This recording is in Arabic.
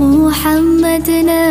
محمد نبي